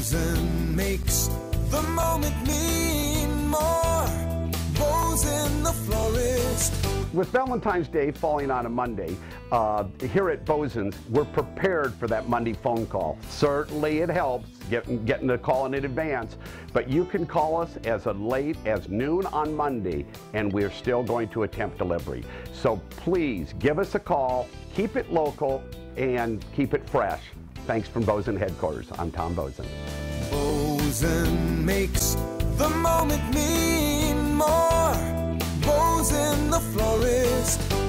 Makes the moment mean more. The florist. With Valentine's Day falling on a Monday, uh, here at Boesen's, we're prepared for that Monday phone call. Certainly it helps getting, getting the call in advance, but you can call us as late as noon on Monday and we're still going to attempt delivery. So please give us a call, keep it local, and keep it fresh. Thanks from Boesen headquarters. I'm Tom Boesen. Boesen makes the moment mean more. Boesen the florist.